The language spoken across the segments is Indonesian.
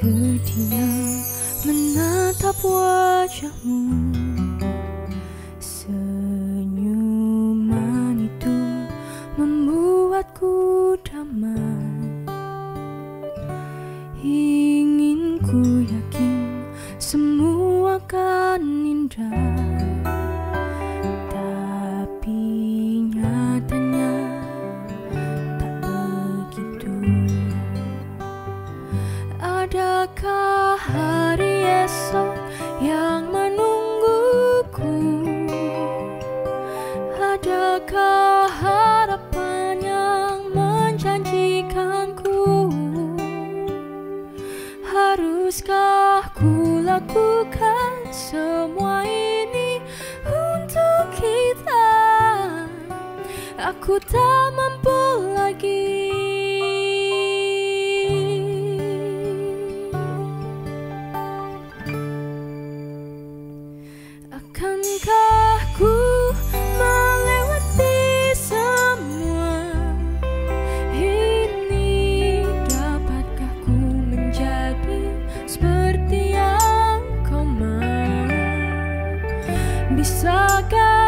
Terdiam menatap wajahmu. akan indah Tapi nyatanya tak begitu. Adakah hari esok yang menungguku? Adakah harapan yang menjanjikanku? Haruskah ku lakukan semua ini untuk kita. Aku tak mampu lagi. bisa kau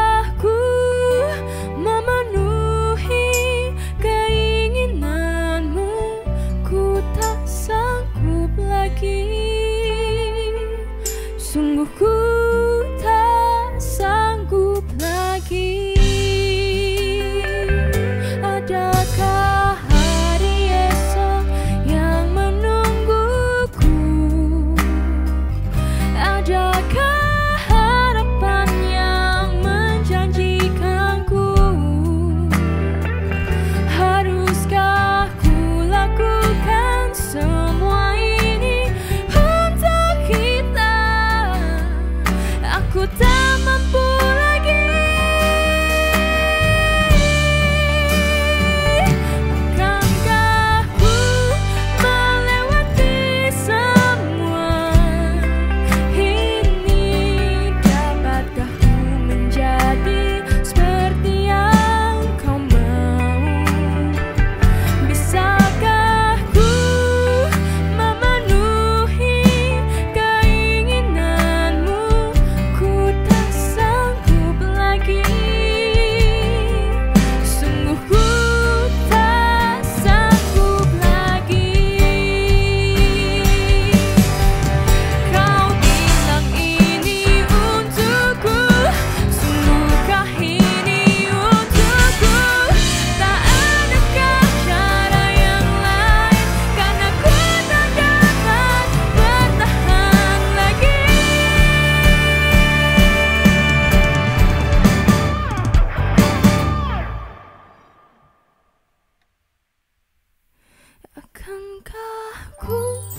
哭。